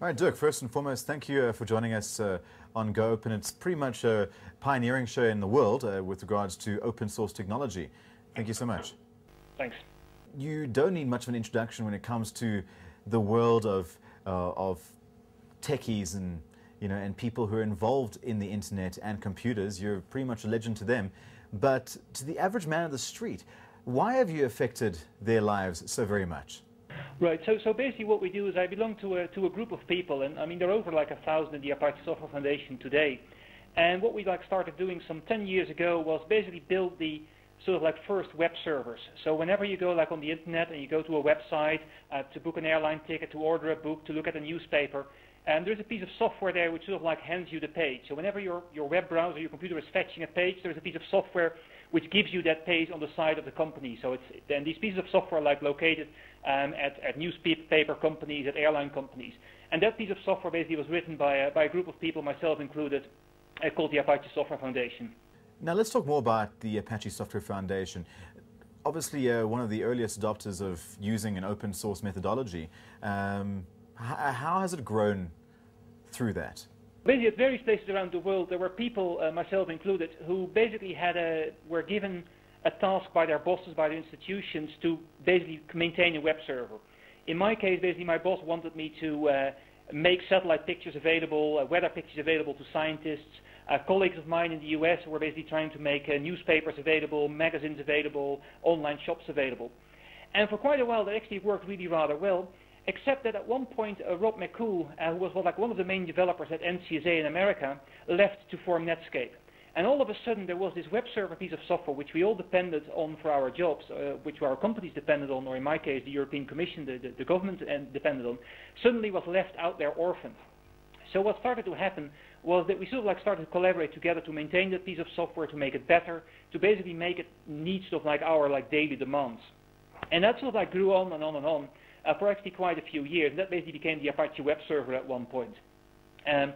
All right, Dirk, first and foremost, thank you uh, for joining us uh, on Go Open. It's pretty much a pioneering show in the world uh, with regards to open source technology. Thank you so much. Thanks. You don't need much of an introduction when it comes to the world of, uh, of techies and, you know, and people who are involved in the internet and computers. You're pretty much a legend to them. But to the average man of the street, why have you affected their lives so very much? Right. So, so basically, what we do is I belong to a to a group of people, and I mean there are over like a thousand in the Apache Software Foundation today. And what we like started doing some 10 years ago was basically build the sort of like first web servers. So whenever you go like on the internet and you go to a website uh, to book an airline ticket, to order a book, to look at a newspaper, and there's a piece of software there which sort of like hands you the page. So whenever your, your web browser, your computer is fetching a page, there's a piece of software which gives you that page on the side of the company. So it's then these pieces of software are like located um, at, at newspaper companies, at airline companies. And that piece of software basically was written by a, by a group of people, myself included, uh, called the Apache Software Foundation. Now let's talk more about the Apache Software Foundation. Obviously, uh, one of the earliest adopters of using an open source methodology. Um, how has it grown through that? Basically, at various places around the world, there were people, uh, myself included, who basically had a, were given a task by their bosses, by their institutions, to basically maintain a web server. In my case, basically, my boss wanted me to uh, make satellite pictures available, uh, weather pictures available to scientists. Uh, colleagues of mine in the US were basically trying to make uh, newspapers available, magazines available, online shops available. And for quite a while, that actually worked really rather well except that at one point uh, Rob McCool, uh, who was like one of the main developers at NCSA in America, left to form Netscape. And all of a sudden there was this web server piece of software which we all depended on for our jobs, uh, which our companies depended on, or in my case the European Commission, the, the, the government uh, depended on, suddenly was left out there orphaned. So what started to happen was that we sort of like started to collaborate together to maintain that piece of software, to make it better, to basically make it meet of like our like daily demands. And that sort of like grew on and on and on uh, for actually quite a few years. And that basically became the Apache web server at one point. Um,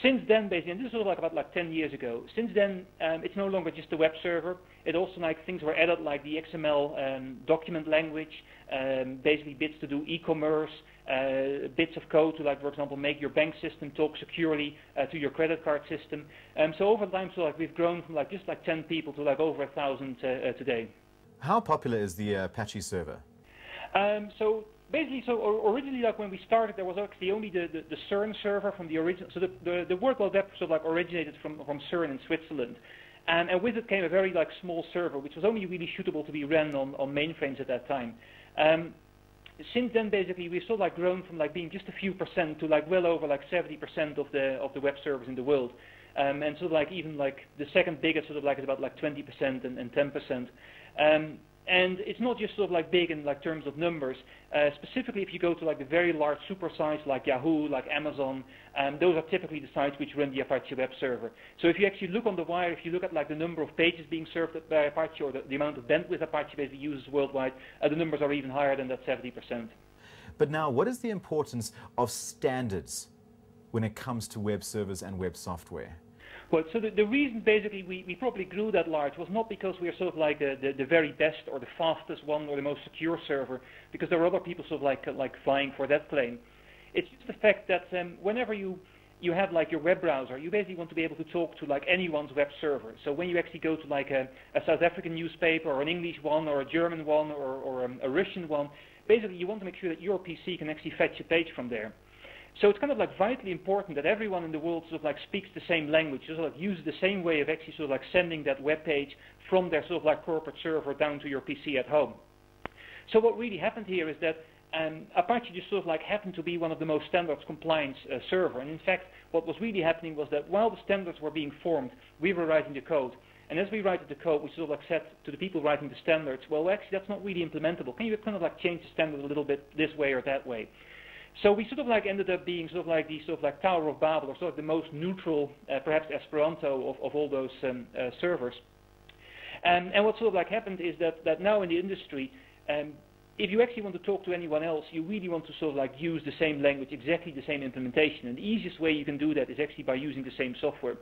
since then, basically, and this was like about like 10 years ago, since then, um, it's no longer just a web server. It also, like, things were added like the XML um, document language, um, basically bits to do e-commerce, uh, bits of code to, like, for example, make your bank system talk securely uh, to your credit card system. Um, so over time, so like we've grown from like just like 10 people to like over a thousand uh, uh today. How popular is the uh, Apache server? Um, so basically, so originally, like when we started, there was actually only the, the, the CERN server from the original. So the, the, the World Wide Web sort of like originated from, from CERN in Switzerland. And, and with it came a very like small server, which was only really suitable to be run on, on mainframes at that time. Um, since then, basically, we've sort of like grown from like being just a few percent to like well over like 70% of the of the web servers in the world. Um, and sort of like even like the second biggest sort of like is about like 20% and, and 10%. Um, and it's not just sort of like big in like terms of numbers. Uh, specifically, if you go to like the very large super sites like Yahoo, like Amazon, um, those are typically the sites which run the Apache web server. So if you actually look on the wire, if you look at like the number of pages being served by Apache or the, the amount of bandwidth Apache basically uses worldwide, uh, the numbers are even higher than that 70%. But now, what is the importance of standards when it comes to web servers and web software? Well, so the, the reason basically we, we probably grew that large was not because we are sort of like the, the, the, very best or the fastest one or the most secure server, because there are other people sort of like like vying for that claim. It's just the fact that um, whenever you you have like your web browser, you basically want to be able to talk to like anyone's web server. So when you actually go to like a, a South African newspaper or an English one or a German one or, or um, a Russian one, basically you want to make sure that your PC can actually fetch a page from there. So it's kind of like vitally important that everyone in the world sort of like speaks the same language, sort of like uses the same way of actually sort of like sending that web page from their sort of like corporate server down to your PC at home. So what really happened here is that um, Apache just sort of like happened to be one of the most standards compliance uh, server. And in fact, what was really happening was that while the standards were being formed, we were writing the code. And as we write the code, we sort of like said to the people writing the standards, well, actually, that's not really implementable. Can you kind of like change the standard a little bit this way or that way? So we sort of like ended up being sort of like the sort of like Tower of Babel, or sort of the most neutral, uh, perhaps Esperanto of, of all those um, uh, servers. Um, and what sort of like happened is that, that now in the industry, um, if you actually want to talk to anyone else, you really want to sort of like use the same language, exactly the same implementation. And the easiest way you can do that is actually by using the same software.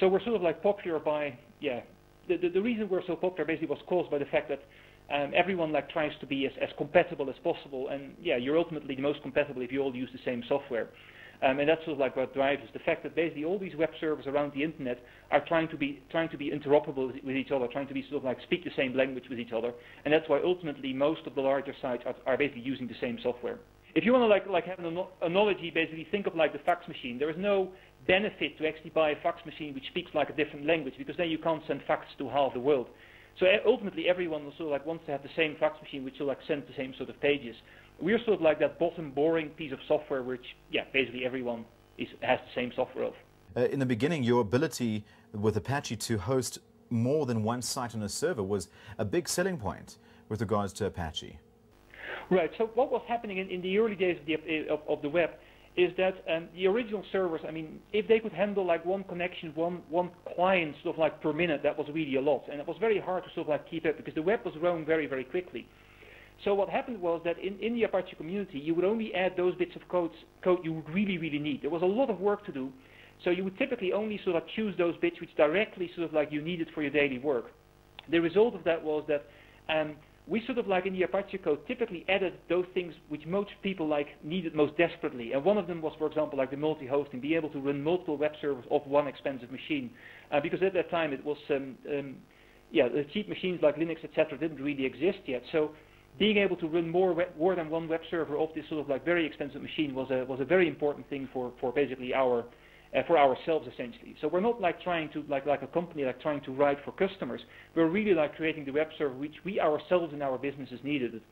So we're sort of like popular by, yeah, the, the, the reason we're so popular basically was caused by the fact that um, everyone like tries to be as, as compatible as possible, and yeah, you're ultimately the most compatible if you all use the same software. Um, and that's sort of like what drives us. The fact that basically all these web servers around the internet are trying to be trying to be interoperable with, each other, trying to be sort of like speak the same language with each other. And that's why ultimately most of the larger sites are, are basically using the same software. If you want to like like have an analogy, basically think of like the fax machine. There is no benefit to actually buy a fax machine which speaks like a different language because then you can't send fax to half the world. So ultimately, everyone sort of like wants to have the same fax machine which will like send the same sort of pages. We're sort of like that bottom boring piece of software which, yeah, basically everyone is, has the same software of. Uh, in the beginning, your ability with Apache to host more than one site on a server was a big selling point with regards to Apache. Right. So what was happening in, in the early days of the, of, of the web is that um, the original servers, I mean, if they could handle like one connection, one one client sort of like per minute, that was really a lot, and it was very hard to sort of like keep up because the web was growing very very quickly. So what happened was that in, in the Apache community, you would only add those bits of code, code you really really need. There was a lot of work to do, so you would typically only sort of choose those bits which directly sort of like you needed for your daily work. The result of that was that um, we sort of like in the Apache code typically added those things which most people like needed most desperately. And one of them was, for example, like the multi-hosting, be able to run multiple web servers off one expensive machine. Uh, because at that time it was, um, um, yeah, the cheap machines like Linux, etc., didn't really exist yet. So being able to run more, web, more than one web server off this sort of like very expensive machine was a was a very important thing for for basically our uh, for ourselves essentially. So we're not like trying to like like a company like trying to write for customers. We're really like creating the web server which we ourselves in our businesses needed. It.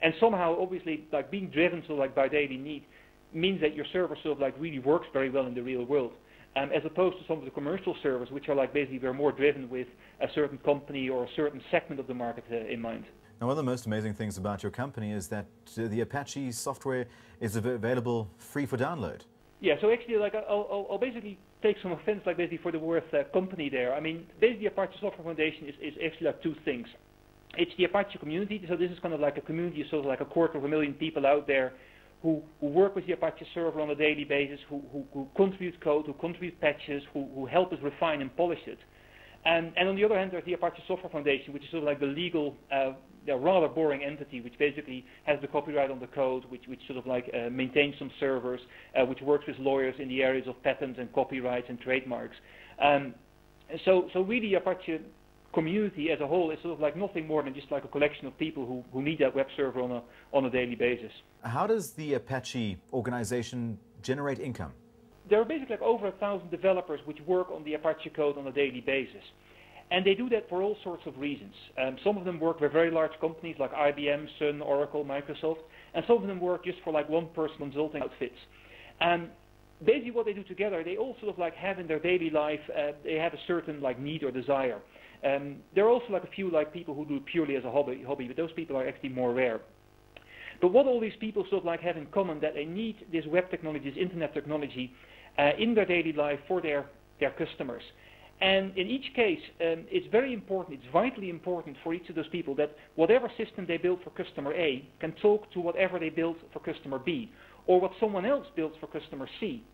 And somehow, obviously, like being driven so like by daily need means that your server sort of like really works very well in the real world. Um, as opposed to some of the commercial servers, which are like basically they're more driven with a certain company or a certain segment of the market uh, in mind. Now, one of the most amazing things about your company is that uh, the Apache software is available free for download. Yeah, so actually, like, I'll, I'll, I'll basically take some offense, like, basically for the word uh, company there. I mean, basically, Apache Software Foundation is, is actually like two things. It's the Apache community, so this is kind of like a community, sort of like a quarter of a million people out there who, who work with the Apache server on a daily basis, who, who, who contribute code, who contribute patches, who, who help us refine and polish it. And, and on the other hand, there's the Apache Software Foundation, which is sort of like the legal uh, rather boring entity which basically has the copyright on the code, which, which sort of like uh, maintains some servers, uh, which works with lawyers in the areas of patents and copyrights and trademarks. Um, so, so really Apache community as a whole is sort of like nothing more than just like a collection of people who, who need that web server on a, on a daily basis. How does the Apache organization generate income? There are basically like over a thousand developers which work on the Apache code on a daily basis. And they do that for all sorts of reasons. Um, some of them work for very large companies like IBM, Sun, Oracle, Microsoft, and some of them work just for like one-person consulting outfits. And basically what they do together, they all sort of like have in their daily life, uh, they have a certain like need or desire. Um, there are also like a few like people who do it purely as a hobby, hobby, but those people are actually more rare. But what all these people sort of like have in common that they need this web technology, this internet technology, uh, in their daily life for their, their customers. And in each case, um, it's very important, it's vitally important for each of those people that whatever system they build for customer A can talk to whatever they build for customer B, or what someone else builds for customer C.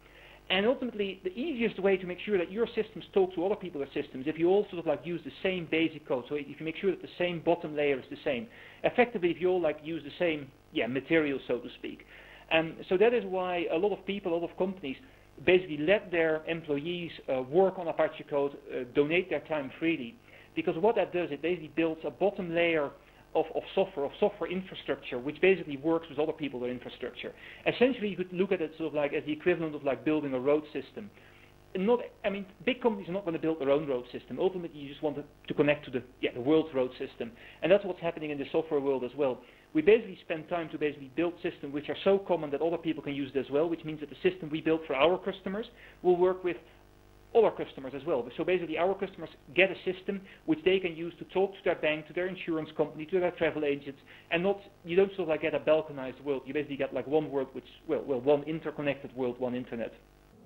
And ultimately, the easiest way to make sure that your systems talk to other people's systems, if you all sort of like use the same basic code, so if you make sure that the same bottom layer is the same, effectively, if you all like use the same, yeah, material, so to speak. And so that is why a lot of people, a lot of companies basically let their employees uh, work on Apache code, uh, donate their time freely. Because what that does, it basically builds a bottom layer of, of, software, of software infrastructure, which basically works with other people's infrastructure. Essentially, you could look at it sort of like as the equivalent of like building a road system. Not, I mean, big companies are not going to build their own road system. Ultimately, you just want to, connect to the, yeah, the world's road system. And that's what's happening in the software world as well we basically spend time to basically build systems which are so common that other people can use it as well, which means that the system we build for our customers will work with all our customers as well. So basically our customers get a system which they can use to talk to their bank, to their insurance company, to their travel agents, and not, you don't sort of like get a balkanized world. You basically get like one world which, well, well one interconnected world, one internet.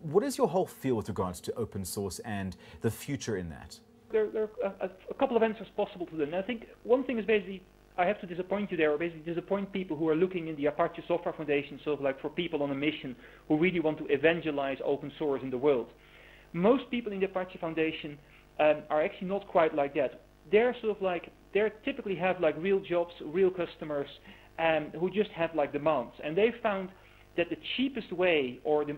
What is your whole feel with regards to open source and the future in that? There, there are a, a couple of answers possible to them. I think one thing is basically I have to disappoint you there, or basically disappoint people who are looking in the Apache Software Foundation, sort of like for people on a mission who really want to evangelize open source in the world. Most people in the Apache Foundation um, are actually not quite like that. They're sort of like, they typically have like real jobs, real customers, um, who just have like demands. And they found that the cheapest way or the,